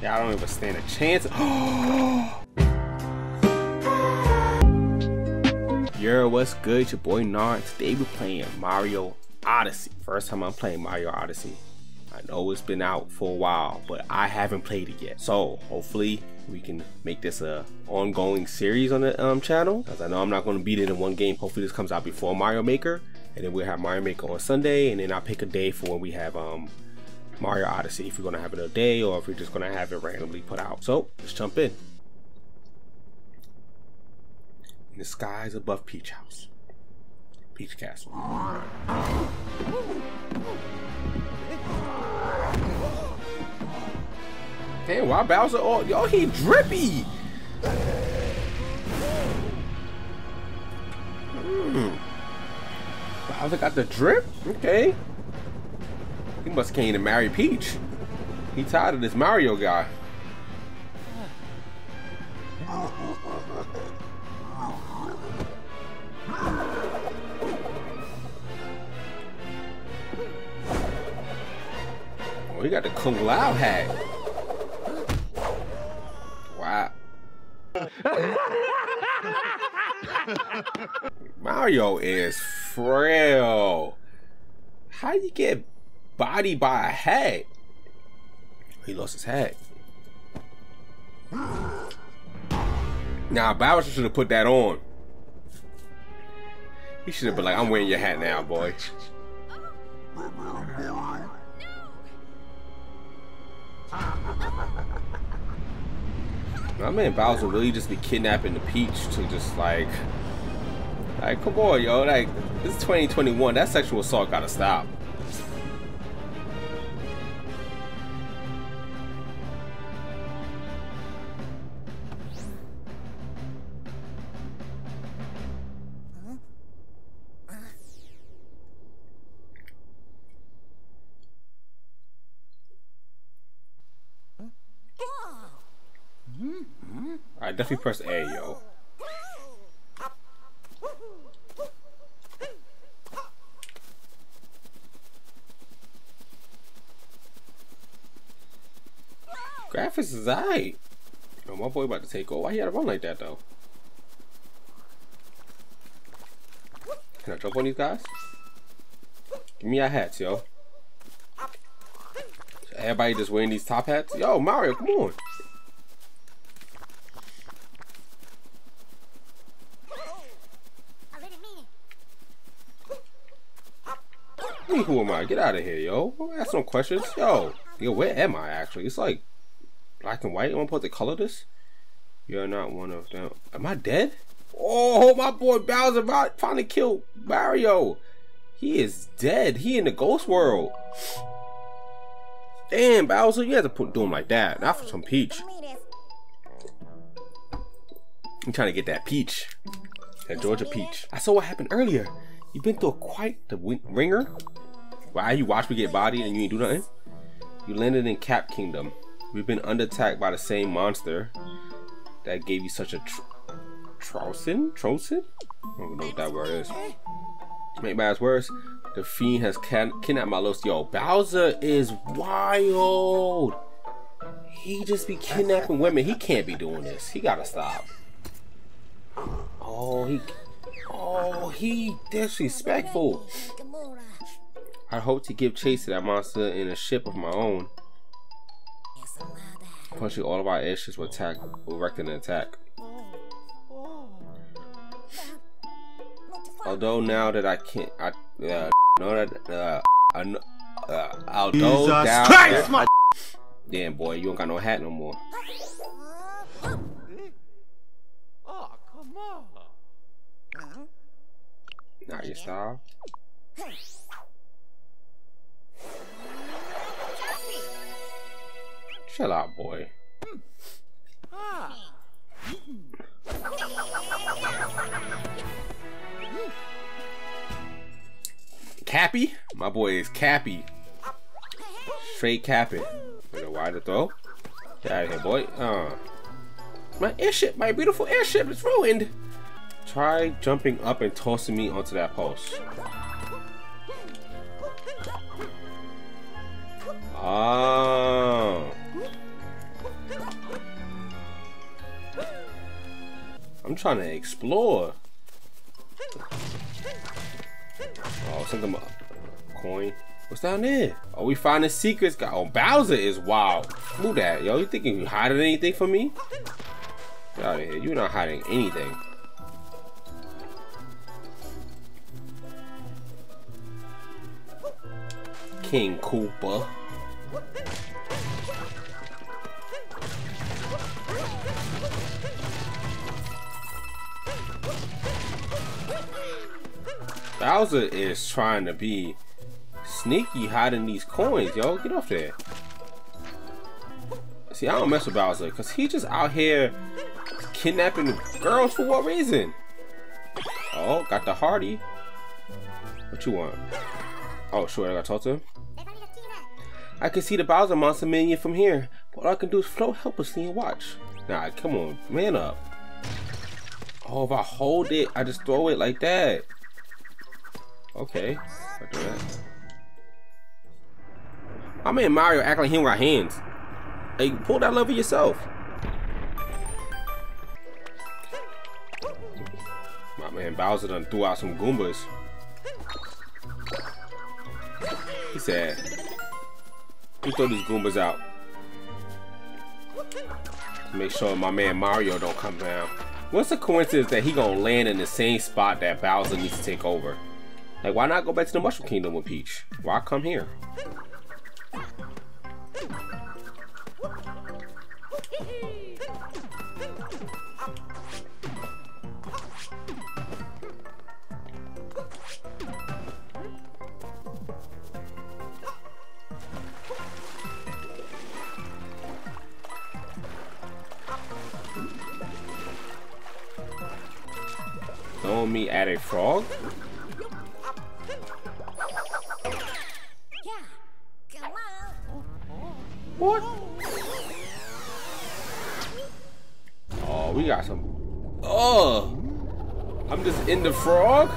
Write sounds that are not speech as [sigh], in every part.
Y'all don't even stand a chance. [gasps] Yo, what's good? It's your boy Narr. Today we're playing Mario Odyssey. First time I'm playing Mario Odyssey. I know it's been out for a while, but I haven't played it yet. So hopefully we can make this a ongoing series on the um, channel. Because I know I'm not going to beat it in one game. Hopefully this comes out before Mario Maker. And then we'll have Mario Maker on Sunday. And then I'll pick a day for when we have um, Mario Odyssey. If we're going to have it a day or if we're just going to have it randomly put out. So let's jump in. In the skies above Peach House. Peach Castle. Damn, why Bowser? Oh, yo, he drippy. Hmm. Bowser got the drip. Okay. He must came to marry Peach. He tired of this Mario guy. Oh, he got the Kung Lao hat. Wow. [laughs] Mario is frail. How you get bodied by a hat? He lost his hat. Now Bowser should have put that on. He should have been like, I'm wearing your hat now, boy. My man Bowser really just be kidnapping the Peach to just like, like, come on, yo, like, this is 2021. That sexual assault gotta stop. Definitely press A, yo. Graphics is aight. Yo, my boy about to take over. Why he had to run like that, though? Can I jump on these guys? Give me your hats, yo. Everybody just wearing these top hats? Yo, Mario, come on. Me, who am I? Get out of here, yo. Ask some questions. Yo, yo, where am I actually? It's like black and white. You wanna put the color this. You're not one of them. Am I dead? Oh, my boy Bowser finally killed Mario. He is dead. He in the ghost world. Damn, Bowser, you have to put do him like that. Not for some peach. I'm trying to get that peach. That Georgia peach. I saw what happened earlier. You've been through quite the ringer. Why you watch me get bodied and you ain't do nothing? You landed in Cap Kingdom. We've been under attack by the same monster that gave you such a tr Trosin? Trosin? I don't know what that word is. Make matters worse, the fiend has kidnapped my little yo. Bowser is wild. He just be kidnapping women. He can't be doing this. He gotta stop. Oh, he. Oh, he disrespectful. I hope to give chase to that monster in a ship of my own. Punching all of our airship will attack, will wreck an attack. Although now that I can't, I uh, know that uh, I know, uh, although Jesus down, Christ, my damn boy, you don't got no hat no more. Oh, come on. Not your style. Chill out, boy. Cappy? My boy is Cappy. Straight Cappy. With a wider throw? Get out of here, boy. Uh, my airship, my beautiful airship is ruined. Try jumping up and tossing me onto that post. Oh. Trying to explore. Oh, something about coin. What's down there? Oh, we finding secrets. Oh, Bowser is wild. Move that, yo. You thinking you hiding anything from me? Get out of here. You're not hiding anything. King Koopa. Bowser is trying to be sneaky hiding these coins, yo. Get off there. See, I don't mess with Bowser because he just out here kidnapping girls for what reason? Oh, got the Hardy. What you want? Oh, sure, I got to talk to him. I can see the Bowser monster minion from here. But all I can do is float helplessly and watch. Nah, come on, man up. Oh, if I hold it, I just throw it like that. Okay, I man Mario act like he got hands. Hey, pull that lever yourself. My man Bowser done threw out some Goombas. He said, "We throw these Goombas out. Make sure my man Mario don't come down. What's the coincidence that he gonna land in the same spot that Bowser needs to take over? Like, why not go back to the Mushroom Kingdom with Peach? Why come here? Throwing me at a frog? What? Oh, we got some. Oh, I'm just in the frog.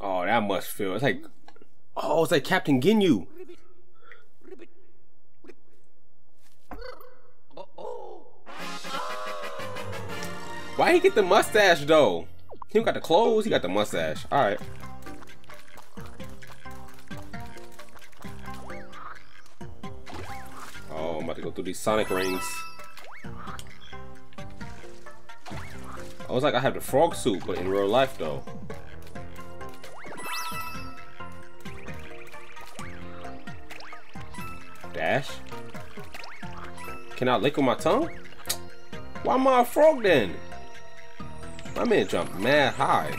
Oh, that must feel. It's like, oh, it's like Captain Ginyu. Why he get the mustache though? He got the clothes, he got the mustache. Alright. Oh, I'm about to go through these Sonic rings. Oh, I was like I have the frog suit, but in real life though. Dash? Can I lick with my tongue? Why am I a frog then? My man jumped mad high.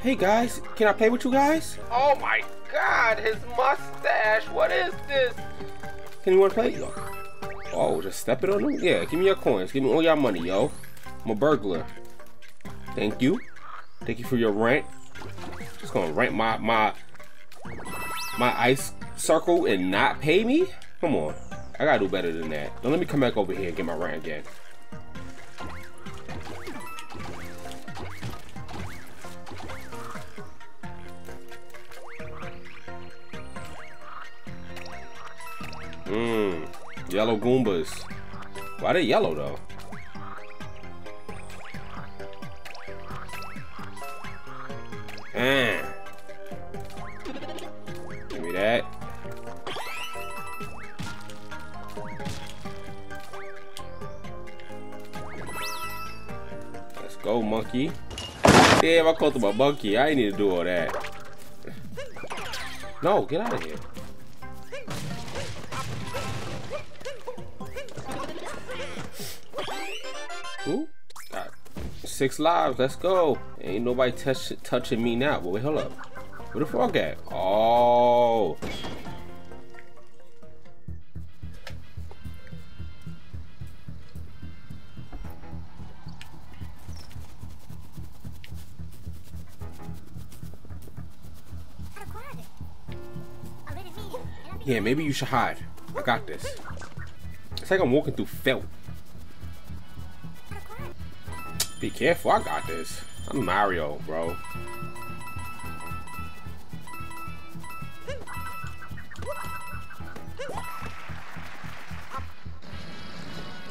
Hey guys, can I play with you guys? Oh my god, his mustache. What is this? Can you want to play? Yo. Oh, just step it on him? Yeah, give me your coins. Give me all your money, yo. I'm a burglar. Thank you. Thank you for your rent. Just gonna rent my my my ice circle and not pay me? Come on. I gotta do better than that. Don't let me come back over here and get my rent again. Mmm. Yellow Goombas. Why they yellow though? Ah. Give me that. Let's go, monkey. Damn, I called him a monkey. I ain't need to do all that. [laughs] No, get out of here. Six lives. Let's go. Ain't nobody touch, touching me now. But wait, hold up. Where the frog at? Oh. Yeah, maybe you should hide. I got this. It's like I'm walking through felt. Be careful, I got this. I'm Mario, bro.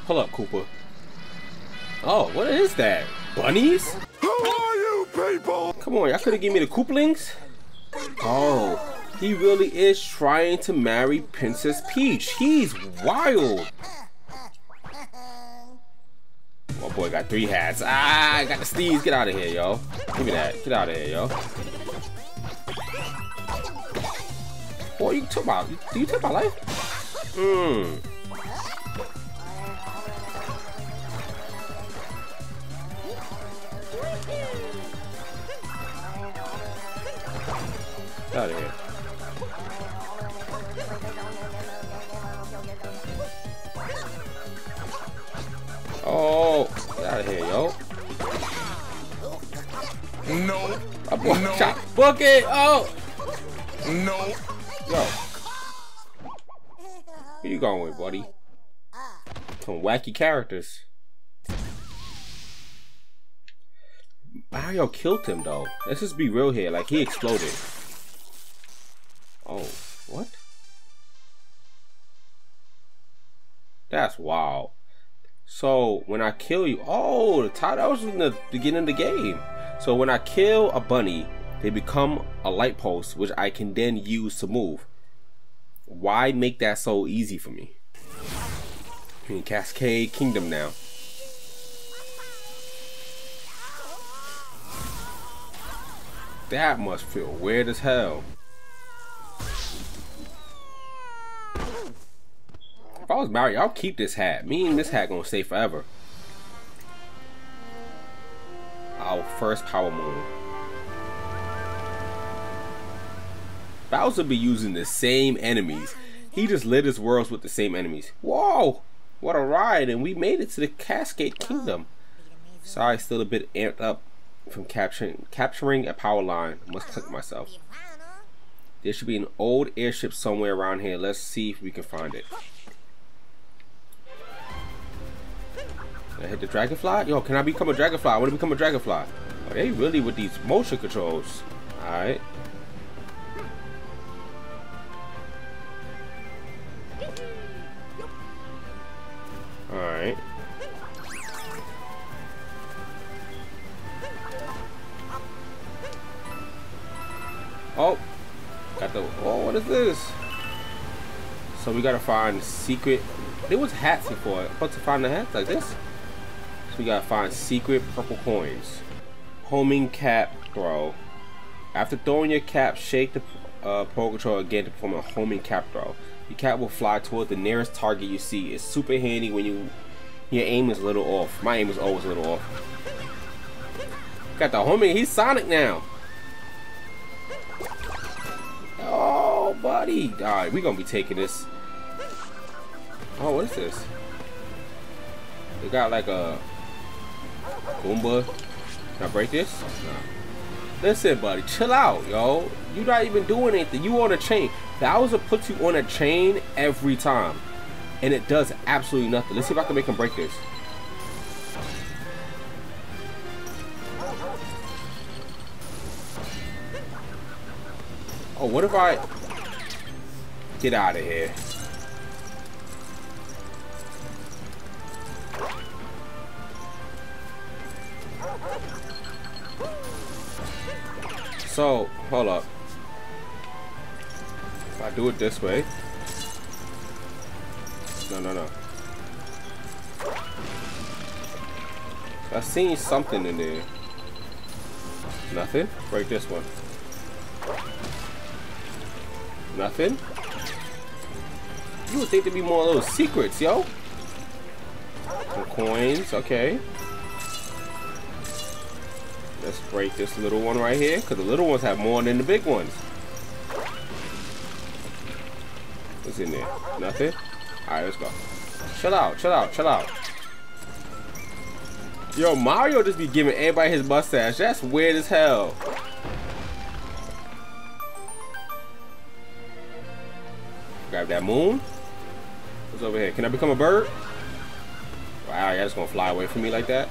Pull up, Koopa. Oh, what is that? Bunnies? Who are you people? Come on, y'all could have given me the Koopalings? Oh, he really is trying to marry Princess Peach. He's wild. My boy got three hats. Ah, I got the steeds. Get out of here, yo. Give me that. Get out of here, yo. Boy, you took my, do you take my life? Hmm. out of here. Oh, get out of here, yo. No. A boy no. shot. Book it. Oh. No. Yo. Where you going with, buddy? Some wacky characters. Mario killed him though. Let's just be real here. Like he exploded. Oh, what? That's wild. So when I kill you, oh, the that was in the beginning of the game. So when I kill a bunny, they become a light post, which I can then use to move. Why make that so easy for me? I mean, Cascade Kingdom now. That must feel weird as hell. If I was married, I'll keep this hat. Me and this hat gonna stay forever. Our first power moon. Bowser be using the same enemies. He just lit his worlds with the same enemies. Whoa! What a ride! And we made it to the Cascade Kingdom. Sorry, still a bit amped up from capturing capturing a power line. Must click myself. There should be an old airship somewhere around here. Let's see if we can find it. I hit the dragonfly? Yo, can I become a dragonfly? I want to become a dragonfly. Oh, they really with these motion controls. Alright. Alright. Oh, got the. Oh, what is this? So we gotta find secret. There was hats before. But to find the hats like this. We gotta find secret purple coins. Homing cap throw. After throwing your cap, shake the uh, Pro Controller again to perform a homing cap throw. Your cap will fly toward the nearest target you see. It's super handy when you your aim is a little off. My aim is always a little off. Got the homing. He's Sonic now. Oh, buddy. Alright, we're going to be taking this. Oh, what is this? They got like a Goomba. Can I break this? No. Listen, buddy, chill out, yo. You're not even doing anything. You on a chain. Bowser puts you on a chain every time. And it does absolutely nothing. Let's see if I can make him break this. Oh, what if I... Get out of here. So, hold up. If I do it this way. No, no, no. I seen something in there. Nothing? Break this one. Nothing? You would think there'd be more little secrets, yo. Some coins, okay. Let's break this little one right here, because the little ones have more than the big ones. What's in there? Nothing? Alright, let's go. Chill out, chill out, chill out. Yo, Mario just be giving everybody his mustache. That's weird as hell. Grab that moon. What's over here? Can I become a bird? Wow, y'all just gonna fly away from me like that?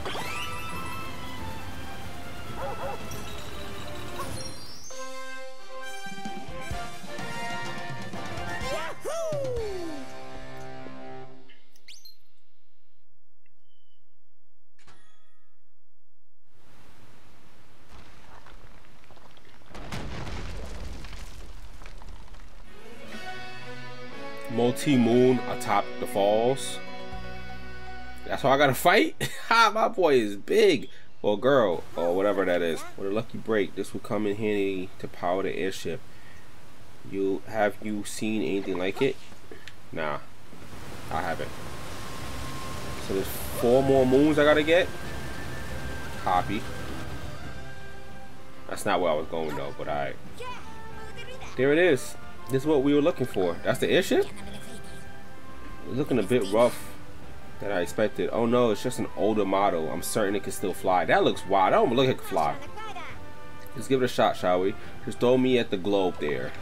Multi moon atop the falls. That's why I gotta fight. [laughs] My boy is big. Or girl, or whatever that is. With a lucky break, this will come in handy to power the airship. You have you seen anything like it? Nah, I haven't. So there's four more moons I gotta get. Copy. That's not where I was going though, but alright. There it is. This is what we were looking for. That's the airship? Looking a bit rough than I expected. Oh no, it's just an older model. I'm certain it can still fly. That looks wild. I don't look like it can fly. Let's give it a shot, shall we? Just throw me at the globe there.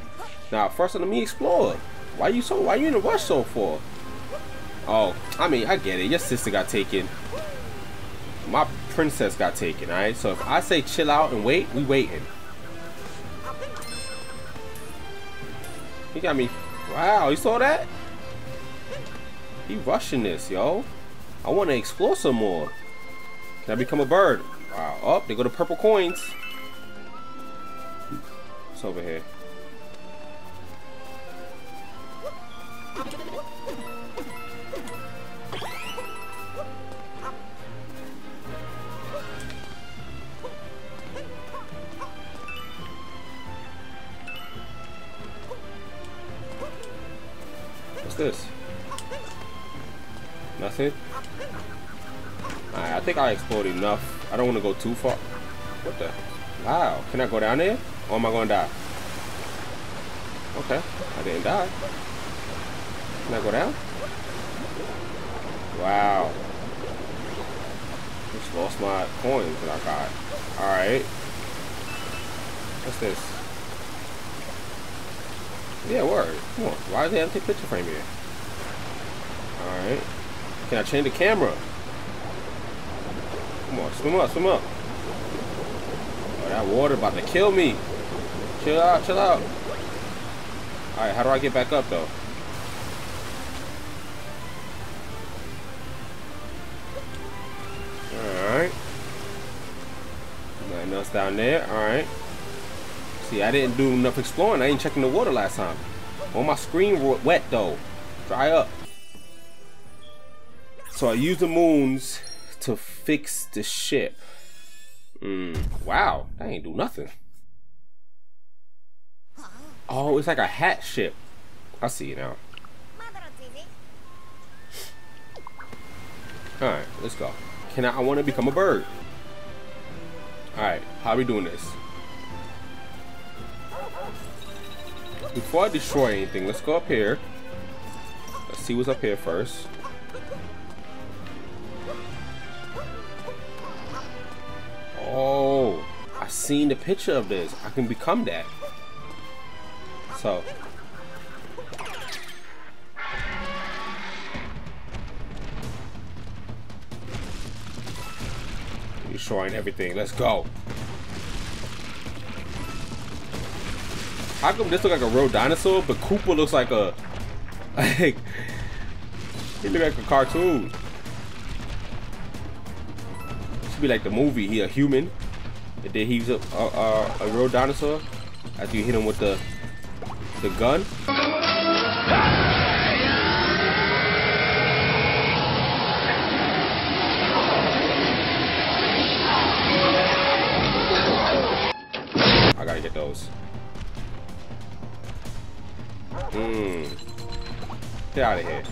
Now, first let me explore. Why you so? Why you in a rush so far? Oh, I mean, I get it. Your sister got taken. My princess got taken. All right. So if I say chill out and wait, we waiting. He got me. Wow, you saw that? He rushing this, yo. I want to explore some more. Can I become a bird? Wow. Oh, they go to purple coins. It's over here? What's this? Alright, I think I explored enough. I don't want to go too far. What the? Wow. Can I go down there? Or am I going to die? Okay. I didn't die. Can I go down? Wow. Just lost my coins that I got. Alright. What's this? Yeah, word. Come on. Why is they empty picture frame here? Alright. Can I change the camera? Come on, swim up, swim up. Oh, that water about to kill me. Chill out, chill out. Alright, how do I get back up though? Alright. Nothing else down there. Alright. See, I didn't do enough exploring. I ain't checking the water last time. Well, my screen wet though. Dry up. So I use the moons to fix the ship. Mm, wow, that ain't do nothing. Oh, it's like a hat ship. I see you now. Alright, let's go. Can I, I want to become a bird. Alright, how are we doing this? Before I destroy anything, let's go up here. Let's see what's up here first. Seen the picture of this. I can become that. So. Destroying everything. Let's go. How come this look like a real dinosaur, but Koopa looks like a [laughs] like he look like a cartoon? Should be like the movie. He a human, and then he's a a, a, a real dinosaur. After you hit him with the the gun. I gotta get those. Mmm. Get out of here.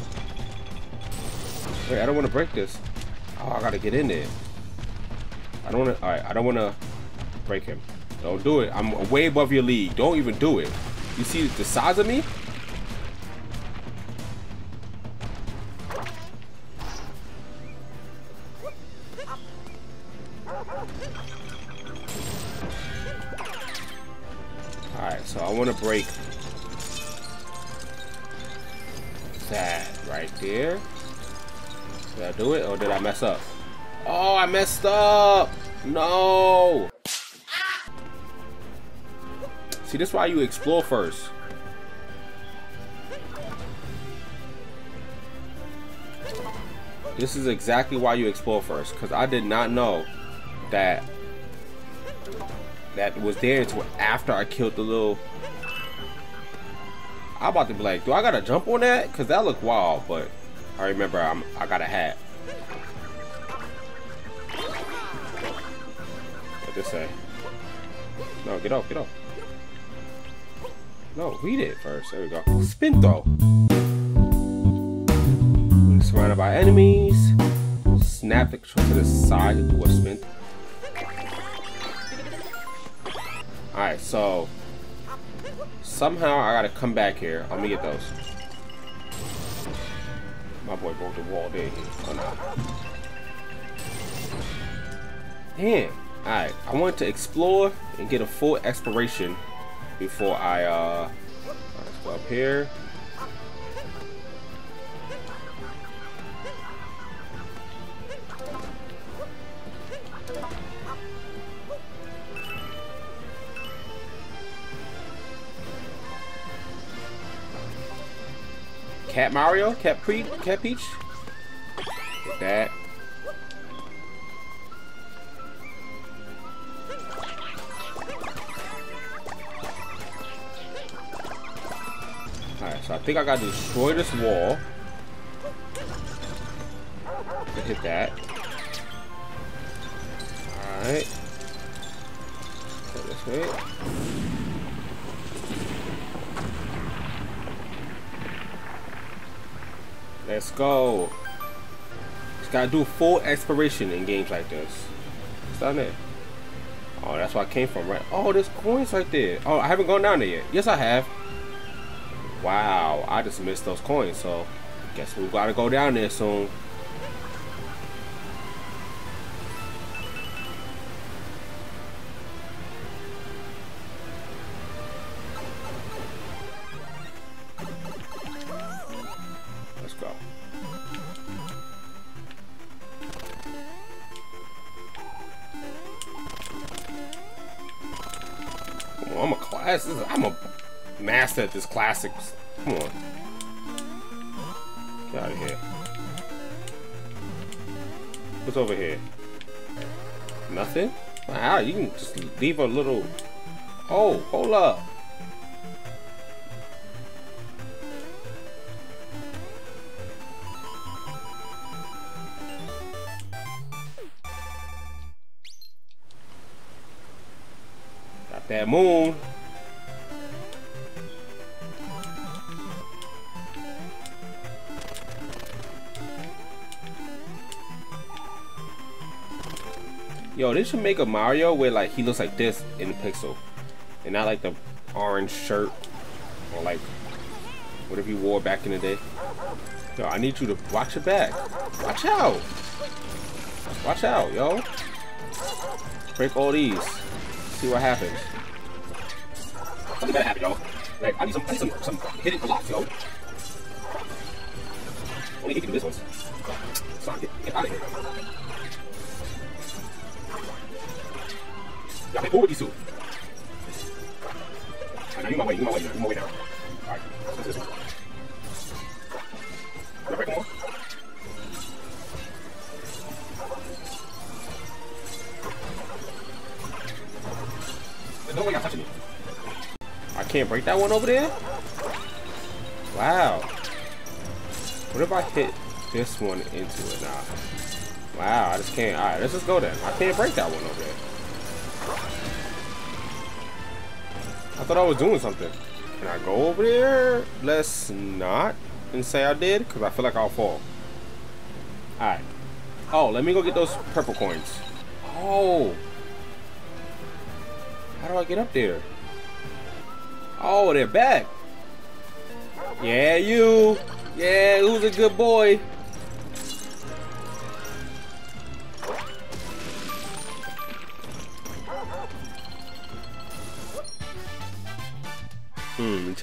Wait, I don't want to break this. Oh, I gotta get in there. I don't want to. All right, I don't want to break him. Don't do it. I'm way above your league. Don't even do it. You see the size of me? Alright, so I want to break that right there. Did I do it or did I mess up? Oh, I messed up! No! See, this is why you explore first. This is exactly why you explore first, because I did not know that that was there until after I killed the little. I'm about to be like, do I gotta jump on that? Cause that look wild, but I remember I'm I got a hat. What this say? No, get off, get off. No, read it first. There we go. Spin throw. Surrounded by enemies, snap the control to the side to do a spin. Alright, so somehow I gotta come back here. Let me get those. My boy broke the wall, did he? Oh no. Damn. Alright, I wanted to explore and get a full exploration before I uh let's go up here. Cat Mario? Cat Pre Cat Peach? Get that. So I think I gotta destroy this wall. To hit that. Alright. Go this way. Let's go. Just gotta do full exploration in games like this. What's down there? Oh, that's where I came from, right? Oh, there's coins right there. Oh, I haven't gone down there yet. Yes, I have. Wow, I just missed those coins, so guess we gotta go down there soon. Master at this classics. Come on. Get out of here. What's over here? Nothing? Wow, you can just leave a little... Oh, hold up. Got that moon. Yo, they should make a Mario where like he looks like this in the pixel, and not like the orange shirt or like whatever he wore back in the day. Yo, I need you to watch your back. Watch out. Watch out, yo. Break all these. See what happens. Something better happen, yo. Like I need some, I need some, some hidden blocks, yo. Only he can do this one. Son, get, get out of here. I can't break that one over there? Wow. What if I hit this one into it now? Wow, I just can't. Alright, let's just go then. I can't break that one over there. I thought I was doing something. Can I go over there? Let's not and say I did, because I feel like I'll fall. Alright. Oh, let me go get those purple coins. Oh. How do I get up there? Oh, they're back. Yeah, you. Yeah, who's a good boy?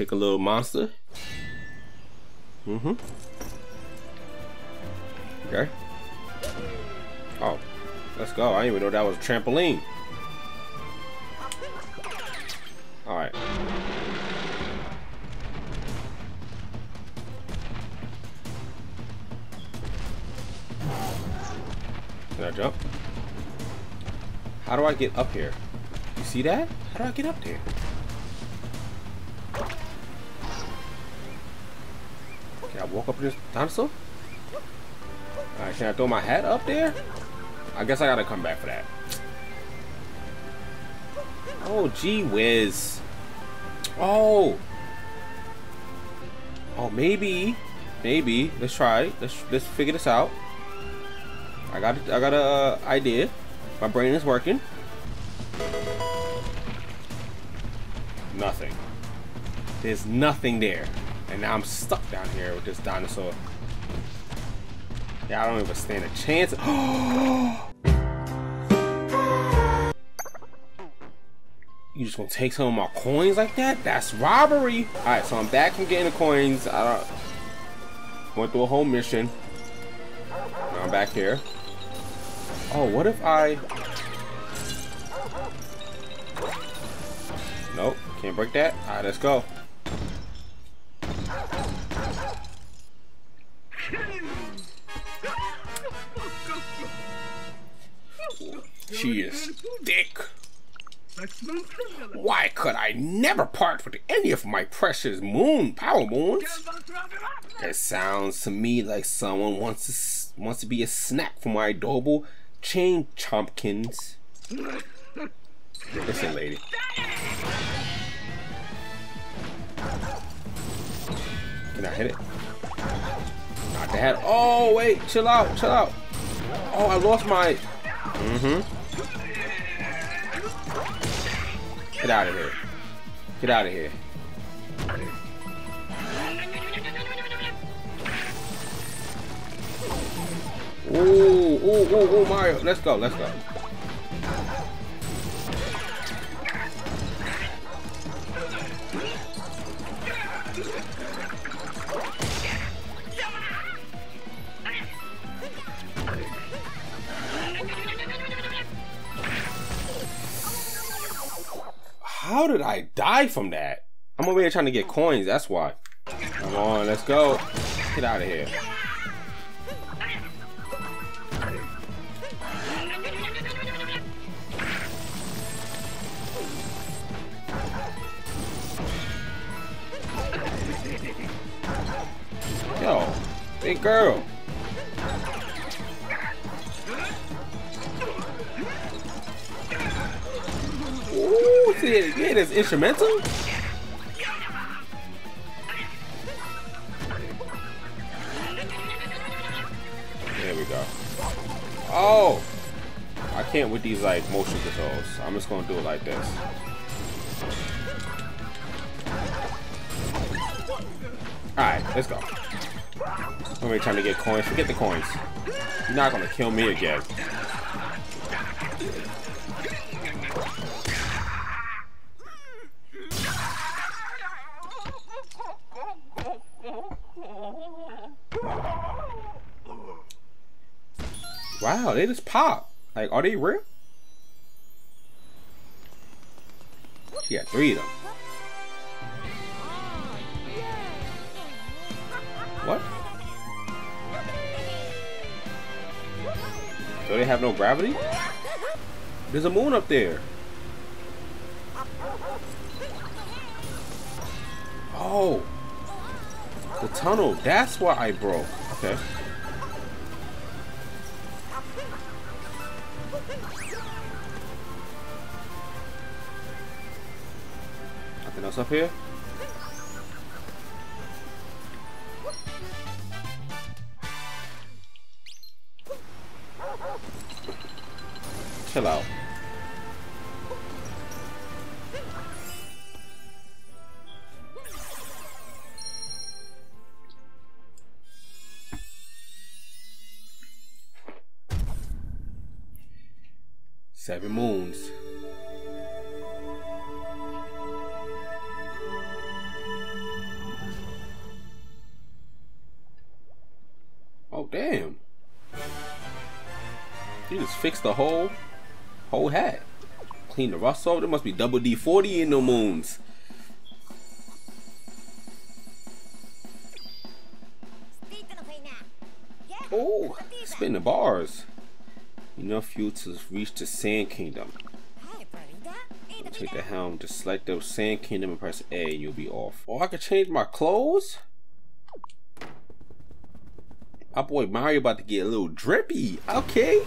Take a little monster. Mm-hmm. Okay. Oh, let's go. I didn't even know that was a trampoline. Alright. Can I jump? How do I get up here? You see that? How do I get up there? Walk up this dinosaur? Alright, can I throw my hat up there? I guess I gotta come back for that. Oh, gee whiz. Oh. Oh, maybe. Maybe. Let's try. Let's let's figure this out. I got I got a uh, idea. My brain is working. Nothing. There's nothing there. And now I'm stuck down here with this dinosaur. Yeah, I don't even stand a chance. [gasps] you just gonna take some of my coins like that? That's robbery. Alright, so I'm back from getting the coins. I don't went through a whole mission. Now I'm back here. Oh, what if I Nope, can't break that. Alright, let's go. She is thick. Why could I never part with any of my precious moon power moons? It sounds to me like someone wants to wants to be a snack for my adorable chain chompkins. Listen, lady. Can I hit it? Not that. Oh wait, chill out, chill out. Oh, I lost my. Mm-hmm. Get out of here. Get out of here. Ooh, ooh, ooh, ooh, Mario. Let's go, let's go. How did I die from that? I'm over here trying to get coins, that's why. Come on, let's go. Get out of here. Yo, big girl. See it again, it's instrumental? There we go. Oh! I can't with these like motion controls. I'm just gonna do it like this. Alright, let's go. I'm really trying to get coins. Forget the coins. You're not gonna kill me again. They just pop. Like, are they real? She got three of them. What? So they have no gravity? There's a moon up there. Oh. The tunnel. That's why I broke. Okay. Nothing else up here? Chill out. Seven moons. Clean the rust. There must be double D40 in the moons. Oh, spin the bars. Enough fuel to reach the Sand Kingdom. Take the helm to select the Sand Kingdom and press A and you'll be off. Oh, I can change my clothes? My boy Mario about to get a little drippy. Okay.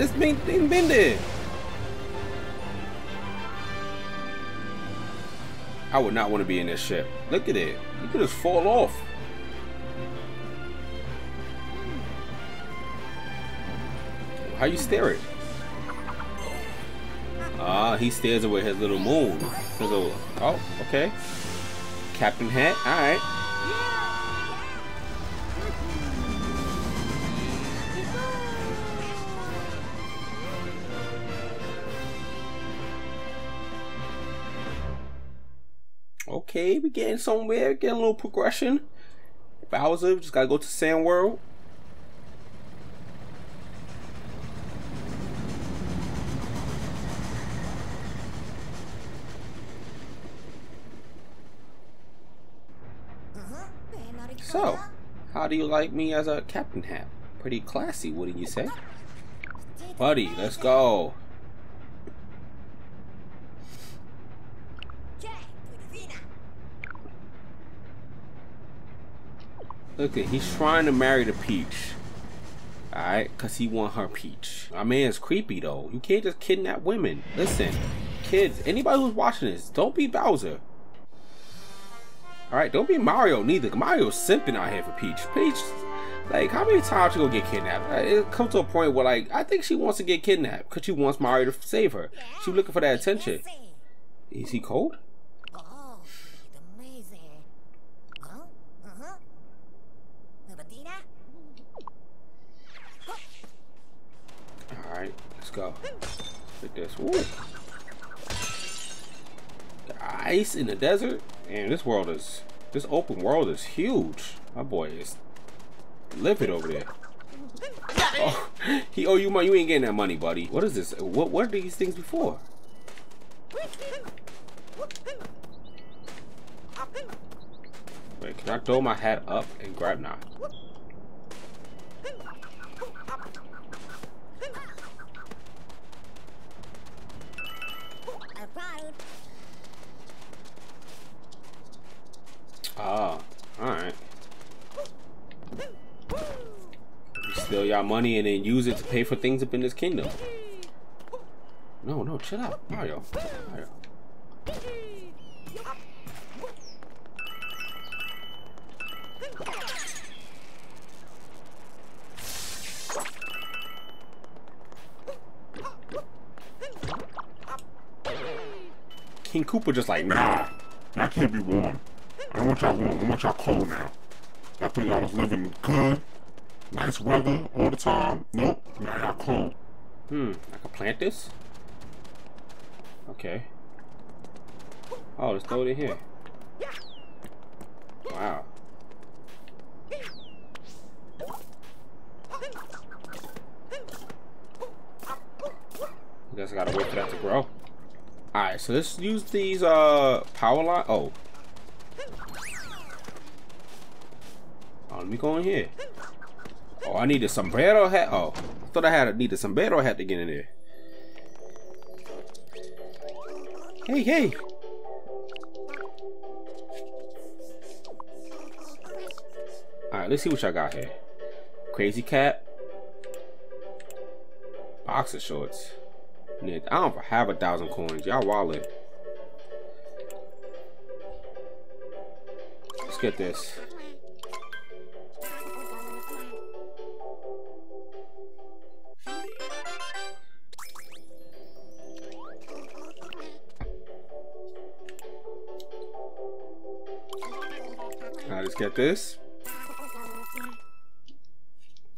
This this thing been there? I would not want to be in this ship. Look at it. You could just fall off. How you steer it? Ah, he stares away his little moon. Oh, okay. Captain Hat, alright. Okay, we're getting somewhere, getting a little progression. Bowser, just gotta go to Sand World. So, how do you like me as a Captain Hat? Pretty classy, wouldn't you say? Buddy, let's go. Look at he's trying to marry the Peach. Alright, cause he want her Peach. My man's creepy though. You can't just kidnap women. Listen, kids, anybody who's watching this, don't be Bowser. Alright, don't be Mario neither. Mario's simping out here for Peach. Peach, like, how many times she gonna get kidnapped? Uh, it comes to a point where, like, I think she wants to get kidnapped because she wants Mario to save her. She's looking for that attention. Is he cold? Oh, amazing. Huh? Uh-huh. Bettina? Alright, let's go. Look this. Woo. The ice in the desert? Man, this world is this open world is huge. My boy is livid over there. [laughs] Oh, he owe you money. You ain't getting that money, buddy. What is this? What what are these things before? Wait, can I throw my hat up and grab now? Y'all money and then use it to pay for things up in this kingdom. No, no, chill out. Mario. Mario. King Koopa just like, nah. I can't be warm. I want y'all warm. I want y'all cold now. I thought y'all was living good, nice weather all the time. Nope, now y'all cold. Hmm, I can plant this? Okay. Oh, let's throw it in here. Wow. Guess I gotta wait for that to grow. Alright, so let's use these uh power line. Oh. Oh, let me go in here. I need a sombrero hat. Oh, I thought I had a need a sombrero hat to get in there. Hey, hey. All right, let's see what y'all got here. Crazy cat. Boxer shorts. I don't have a thousand coins. Y'all wallet. Let's get this. Alright, let's get this.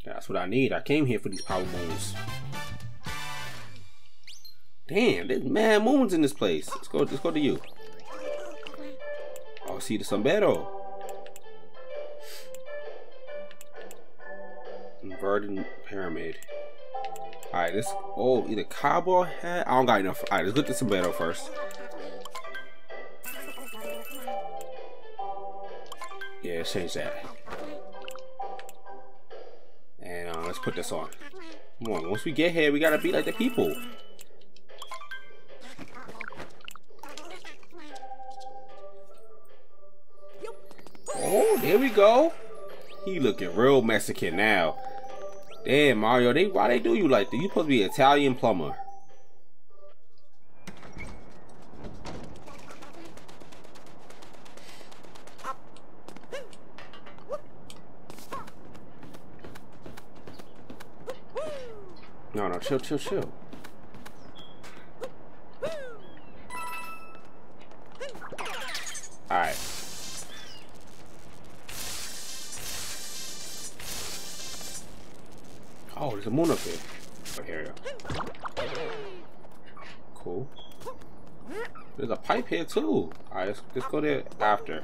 That's what I need. I came here for these power moons. Damn, there's mad moons in this place. Let's go. Let's go to you. Oh, see the sombrero. Inverted pyramid. All right, this. Oh, either cowboy hat. I don't got enough. All right, let's look at the sombrero first. Yeah, change that. And uh, let's put this on. Come on, once we get here, we gotta be like the people. Oh, there we go. He looking real Mexican now. Damn, Mario, they why they do you like that? You supposed to be Italian plumber. No, no, chill, chill, chill. Alright. Oh, there's a moon up there. Oh, here we go. Cool. There's a pipe here too. Alright, let's, let's go there after.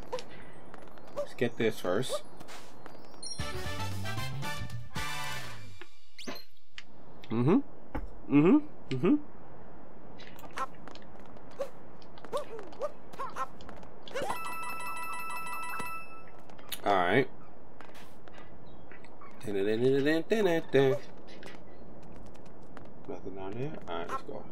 Let's get this first. Mm-hmm. Mm-hmm. Mm-hmm. Alright. Nothing down there? Alright, let's go.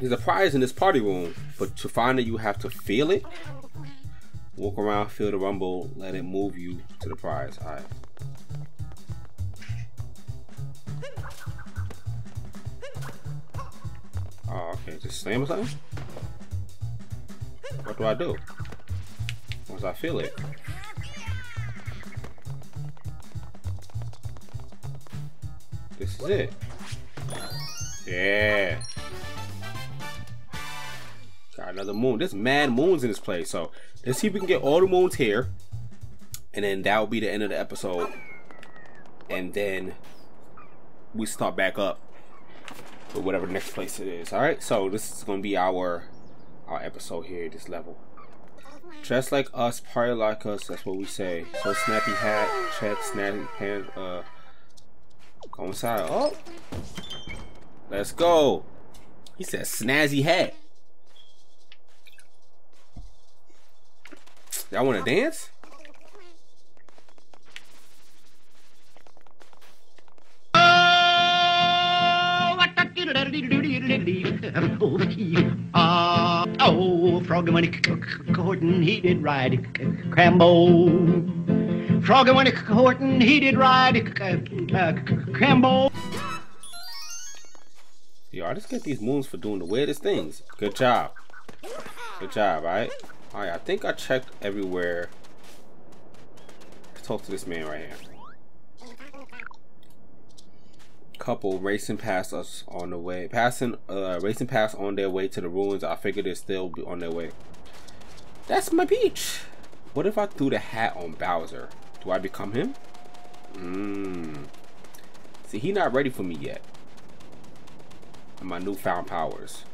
There's a prize in this party room, but to find it, you have to feel it. Walk around, feel the rumble, let it move you to the prize. All right. Oh, okay. Just slam or something? What do I do? Once I feel it. This is it. Yeah. Another moon. There's mad moons in this place. So let's see if we can get all the moons here. And then that will be the end of the episode. And then we start back up with whatever the next place it is. Alright, so this is gonna be our our episode here, this level. Dress like us, party like us, that's what we say. So snappy hat, check, snappy pants, uh go inside. Oh let's go. He said snazzy hat. Y'all wanna dance? Ah, oh, Froggy when he courtin', he did ride Crambo. Froggy when he courtin', he did ride Crambo. Yo, I just get these moons for doing the weirdest things. Good job. Good job, alright? Alright, I think I checked everywhere. Talk to this man right here. Couple racing past us on the way. Passing, uh, racing past on their way to the ruins. I figured they'd still be on their way. That's my beach. What if I threw the hat on Bowser? Do I become him? Mmm. See, he not ready for me yet. And my newfound powers.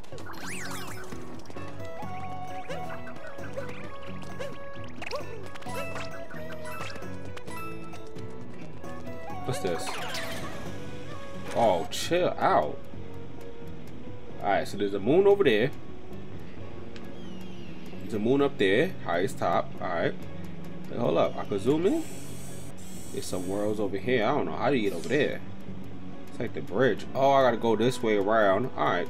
What's this? Oh, chill out. Alright, so there's a moon over there. There's a moon up there, highest top. Alright. Hold up, I could zoom in? There's some worlds over here. I don't know how to get over there. It's like the bridge. Oh, I gotta go this way around. Alright.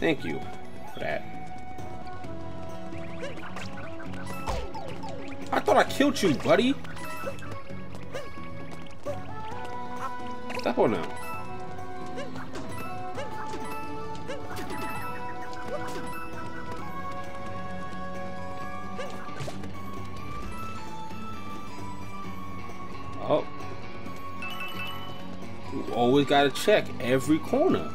Thank you for that. I thought I killed you, buddy. Step on them. Oh. Always gotta check every corner.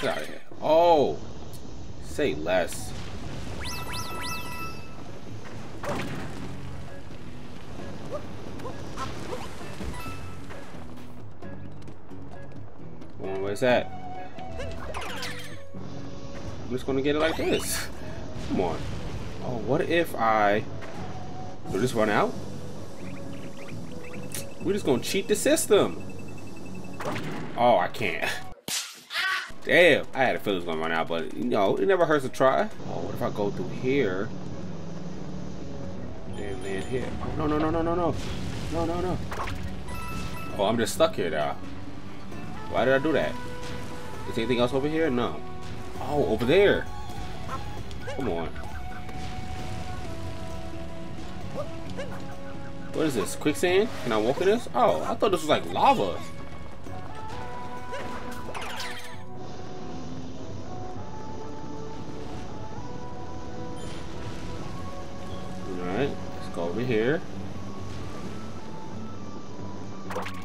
Get out of here. Oh. Say less. Where's that? I'm just gonna get it like this. Come on. Oh, what if I... Do this run out? We're just gonna cheat the system. Oh, I can't. [laughs] Damn, I had a feeling it was gonna run out, but you know, it never hurts to try. Oh, what if I go through here? Damn, man, here. Oh, no, no, no, no, no, no. No, no, no. Oh, I'm just stuck here now. Why did I do that? Is anything else over here? No. Oh, over there. Come on. What is this? Quicksand? Can I walk in this? Oh, I thought this was like lava. Alright, let's go over here.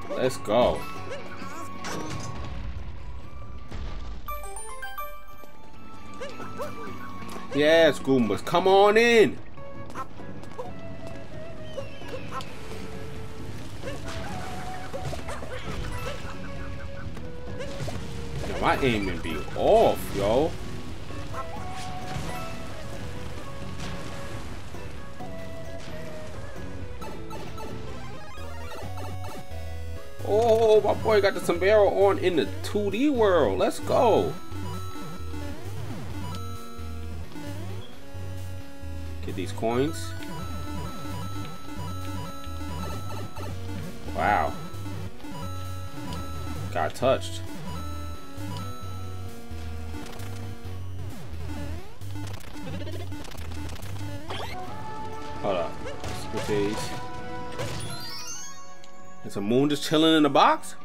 Let's go. Yes, Goombas, come on in. Yo, my aiming be off, yo. Oh, my boy got the sombrero on in the 2D world. Let's go. These coins. Wow. Got touched. Hold up. Get these. Is a moon just chilling in the box?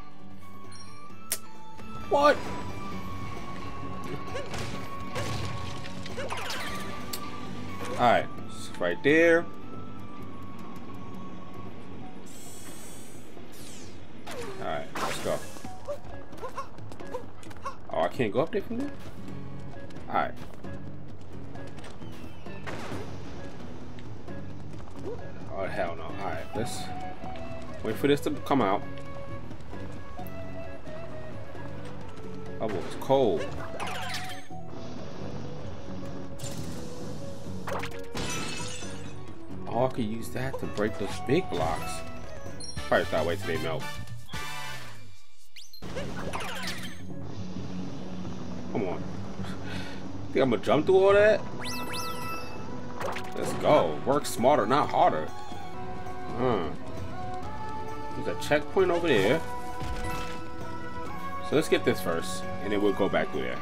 What? Alright, right there. Alright, let's go. Oh, I can't go up there from there? Alright. Oh, hell no. Alright, let's wait for this to come out. Oh, it's cold. Could use that to break those big blocks. Probably start wait till they melt. Come on. Think I'm gonna jump through all that? Let's go. Work smarter, not harder. Huh. There's a checkpoint over there. So let's get this first, and then we'll go back through there.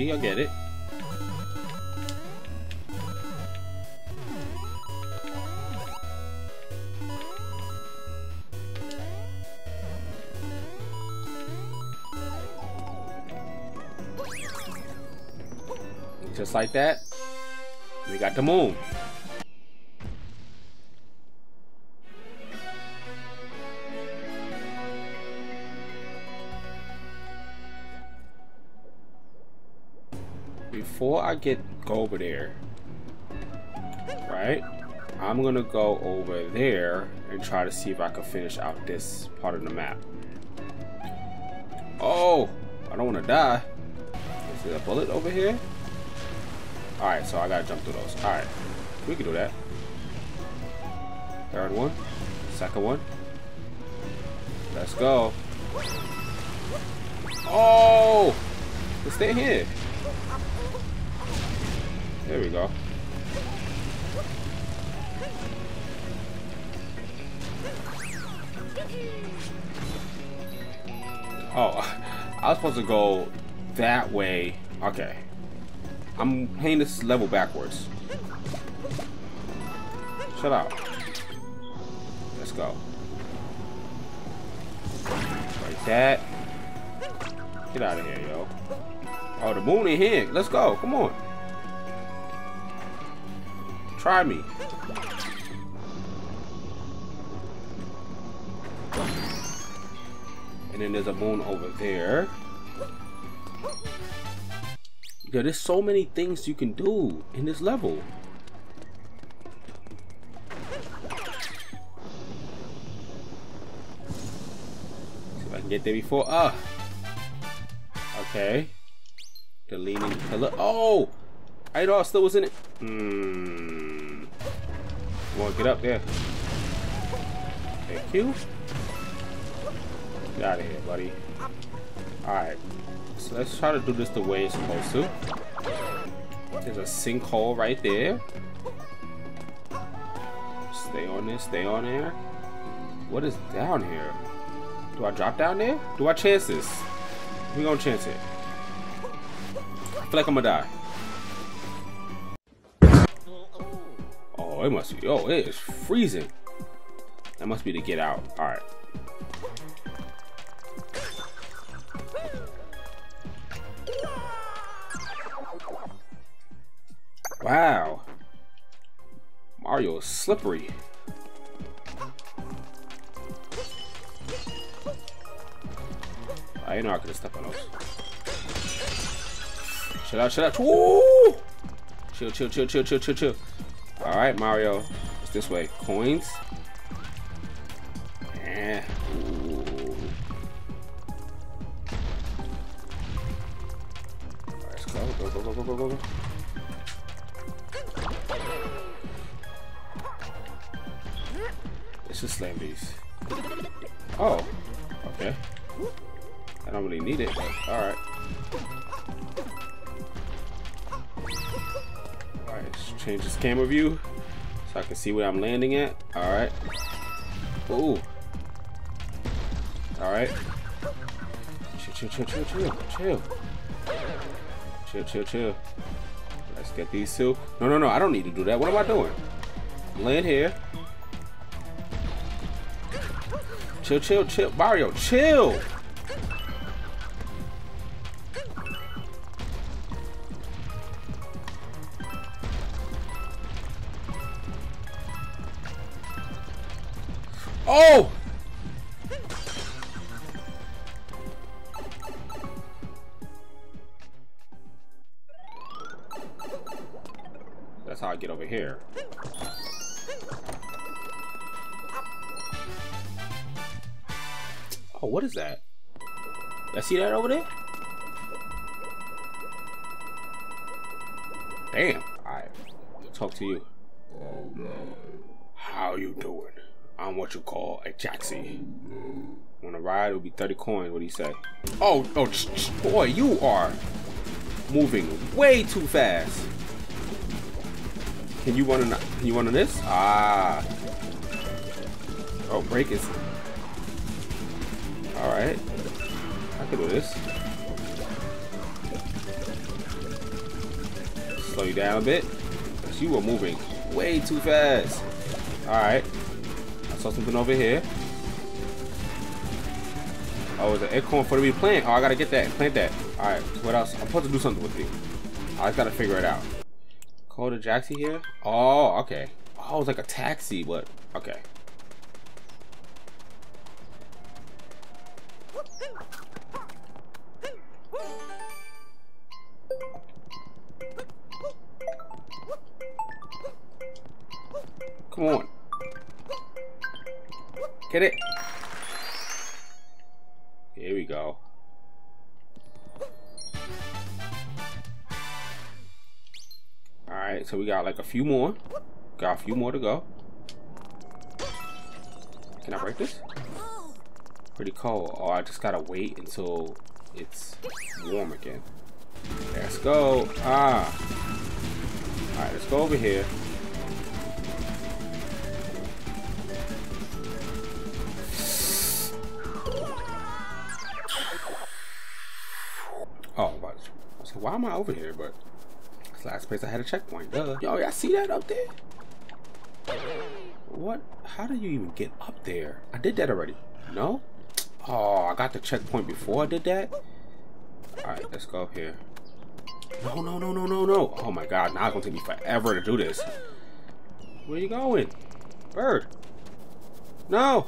Copy, I get it. Just like that, we got the moon. I get go over there, right? I'm gonna go over there and try to see if I can finish out this part of the map. Oh, I don't want to die. Is there a bullet over here? Alright, so I gotta jump through those. Alright, we can do that. Third one, second one. Let's go. Oh! Stay here. There we go. Oh, [laughs] I was supposed to go that way. Okay. I'm playing this level backwards. Shut up. Let's go. Like that. Get out of here, yo. Oh, the moon in here. Let's go. Come on. Try me. And then there's a moon over there. Yo, there's so many things you can do in this level. See if I can get there before. Ah. Okay. The leaning pillar. Oh! I know I still was in it. Hmm. Wanna get up there? Thank you. Get out of here, buddy. Alright. So let's try to do this the way it's supposed to. There's a sinkhole right there. Stay on this, stay on there. What is down here? Do I drop down there? Do I chance this? We gonna chance it. I feel like I'm gonna die. Oh, it must be. Oh, it is freezing. That must be to get out. All right. Wow. Mario is slippery. I I could have stepped on those. Chill out, chill out. Woo! Chill, chill, chill, chill, chill, chill, chill. All right, Mario. It's this way. Coins. Eh. Ooh. Let's go. Go, go, go, go, go, go, go. Let's slam. Oh. Okay. I don't really need it, but alright. Change this camera view so I can see where I'm landing at. Alright. Ooh. Alright. Chill, chill, chill, chill, chill, chill. Chill, chill, chill. Let's get these two. No, no, no, I don't need to do that. What am I doing? Land here. Chill, chill, chill. Mario, chill. Oh! Wanna ride? It'll be 30 coins. What do you say? Oh, oh, boy, you are moving way too fast. Can you run on? Can you run on this? Ah. Oh, break is. All right. I can do this. Slow you down a bit. Cause you were moving way too fast. All right. I saw something over here. Oh, it's an acorn for the plant. Oh, I gotta get that plant that. All right. What else? I'm supposed to do something with it. I just gotta figure it out. Call the Jaxi here? Oh, okay. Oh, it's like a taxi, but okay. Come on. Get it. Here we go. Alright, so we got like a few more. Got a few more to go. Can I break this? Pretty cold. Oh, I just gotta wait until it's warm again. Let's go. Ah. Alright, let's go over here. Why am I over here? But it's last place I had a checkpoint. Duh. Yo, y'all see that up there? What? How do you even get up there? I did that already. No? Oh, I got the checkpoint before I did that? Alright, let's go up here. No, no, no, no, no, no. Oh my god, now it's gonna take me forever to do this. Where you going? Bird. No.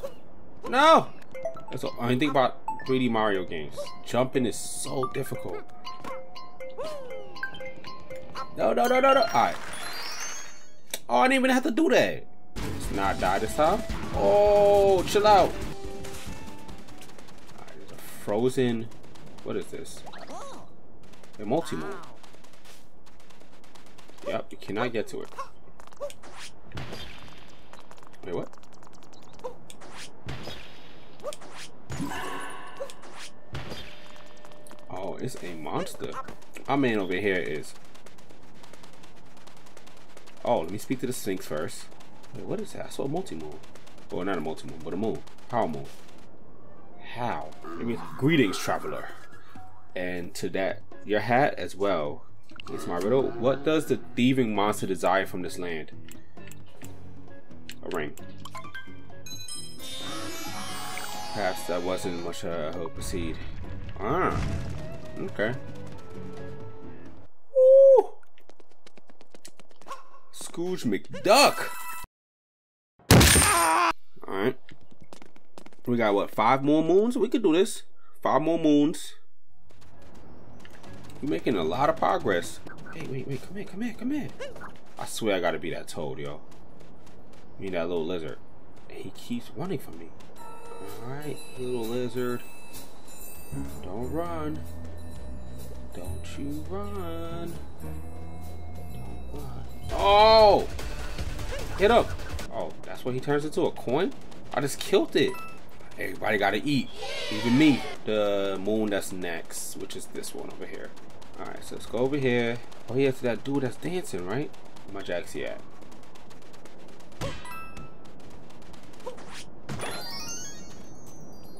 No. That's the only thing about 3D Mario games. Jumping is so difficult. No, no, no, no, no. Alright. Oh, I didn't even have to do that. It's not die this time. Oh, chill out. Alright, there's a frozen. What is this? A multi wow. Yep, you cannot get to it. Wait, what? Oh, it's a monster. Our man over here is. Oh, let me speak to the Sphinx first. Wait, what is that? I saw a multi moon. Well, not a multi moon, but a moon. Power moon. How? Greetings, traveler. And to that, your hat as well. It's my riddle. What does the thieving monster desire from this land? A ring. Perhaps that wasn't much uh, hope proceed. Ah, okay. Scrooge McDuck. Alright. We got what, five more moons? We could do this. Five more moons. You're making a lot of progress. Hey, wait, wait, come here, come here, come here. I swear I gotta be that toad, yo. Me that little lizard. He keeps running from me. Alright, little lizard. Don't run. Don't you run. Don't run. Oh! Hit up. Oh, that's what he turns into, a coin? I just killed it. Everybody gotta eat. Even me. The moon that's next, which is this one over here. Alright, so let's go over here. Oh, yeah, to that dude that's dancing, right? Where my Jaxi at?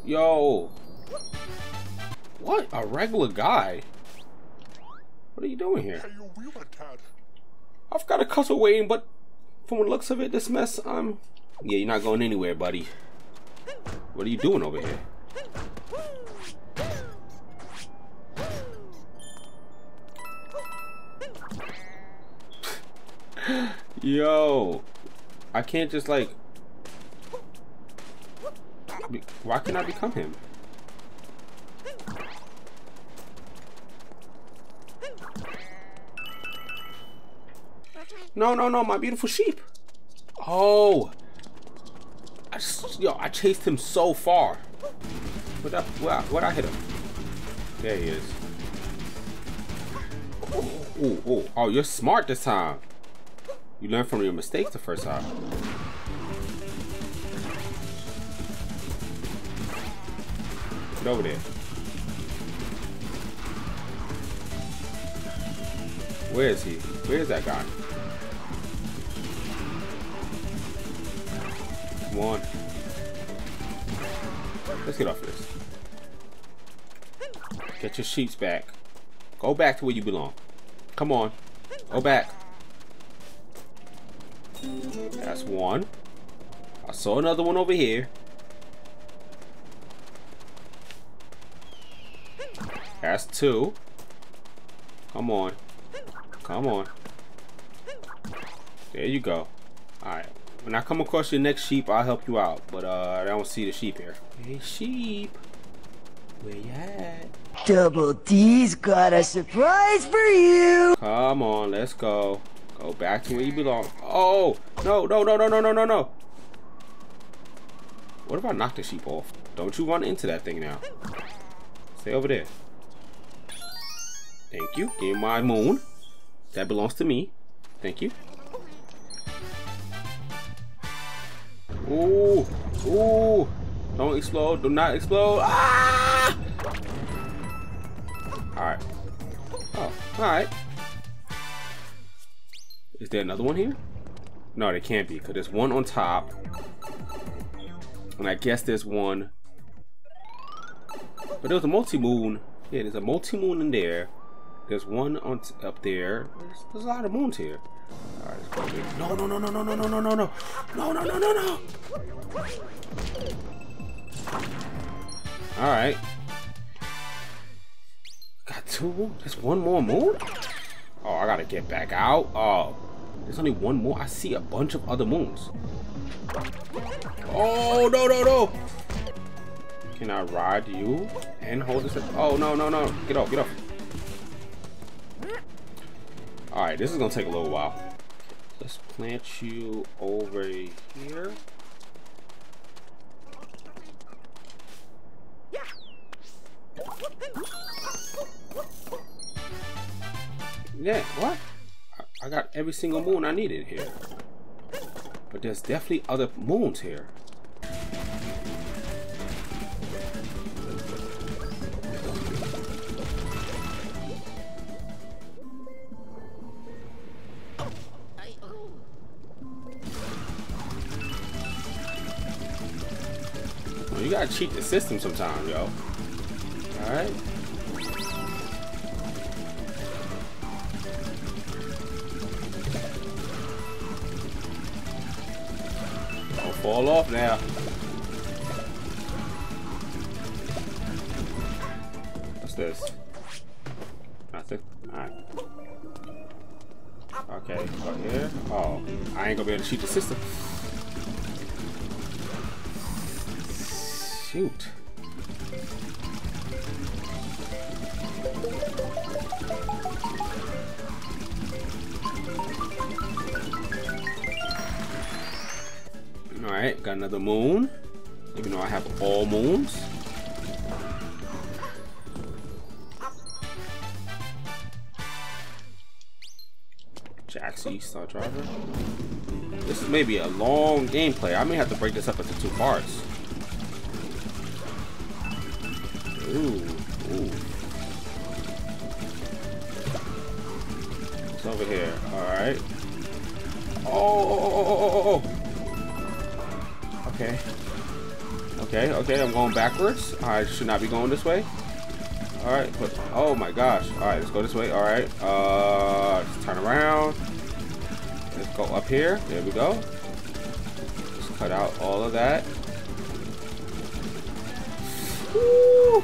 Yo! What? A regular guy? What are you doing here? Hey, you real cat. I've got a cussle waiting, but from the looks of it, this mess, I'm... Yeah, you're not going anywhere, buddy. What are you doing over here? [laughs] Yo, I can't just like. Why can't I become him? No, no, no, my beautiful sheep. Oh, I just, yo, I chased him so far. What up? What? I hit him? There he is. Oh, oh, oh, you're smart this time. You learned from your mistakes the first time. Get over there. Where is he? Where is that guy? Come on. Let's get off of this. Get your sheets back. Go back to where you belong. Come on. Go back. That's one. I saw another one over here. That's two. Come on. Come on. There you go. Alright. When I come across your next sheep, I'll help you out. But uh, I don't see the sheep here. Hey, sheep. Where you at? Double D's got a surprise for you. Come on, let's go. Go back to where you belong. Oh, no, no, no, no, no, no, no, no. What if I knock the sheep off? Don't you run into that thing now. Stay over there. Thank you. Give me my moon. That belongs to me. Thank you. Ooh, ooh. Don't explode. Do not explode. Ah! Alright. Oh, alright. Is there another one here? No, there can't be, because there's one on top. And I guess there's one. But there's a multi-moon. Yeah, there's a multi-moon in there. There's one on up there. There's, there's a lot of moons here. Alright. No, no, no, no, no, no, no, no, no, no. No, no, no, no, no. Alright. Got two? There's one more moon? Oh, I gotta get back out. Oh, there's only one more. I see a bunch of other moons. Oh, no, no, no. Can I ride you and hold this? Oh, no, no, no. Get off, get off. All right, this is gonna take a little while. Let's plant you over here. Yeah, what? I, I got every single moon I needed here. But there's definitely other moons here. Gotta cheat the system sometime, yo. Alright. Don't fall off now. What's this? Nothing. Alright. Okay, up here. Oh, I ain't gonna be able to cheat the system. Shoot. Alright, got another moon. Even though I have all moons. Jaxi, Star Driver. This is maybe a long gameplay. I may have to break this up into two parts. Ooh, ooh. It's over here. Alright. Oh, oh, oh, oh, oh, oh. Okay. Okay, okay, I'm going backwards. I should not be going this way. Alright, but oh my gosh. Alright, let's go this way. Alright. Uh turn around. Let's go up here. There we go. Let's cut out all of that. Woo!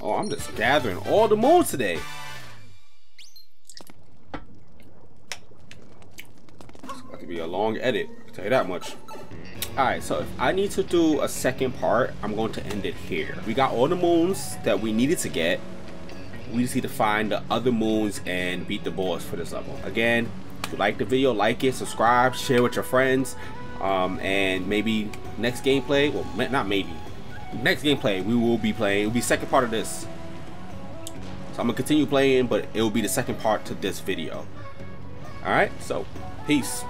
Oh, I'm just gathering all the moons today. It's going to be a long edit, I'll tell you that much. Alright, so if I need to do a second part, I'm going to end it here. We got all the moons that we needed to get. We just need to find the other moons and beat the boss for this level. Again, if you like the video, like it, subscribe, share with your friends. Um, and maybe next gameplay, well, not maybe, next gameplay we will be playing, it will be second part of this. So I'm gonna continue playing, but it will be the second part to this video. Alright, so peace.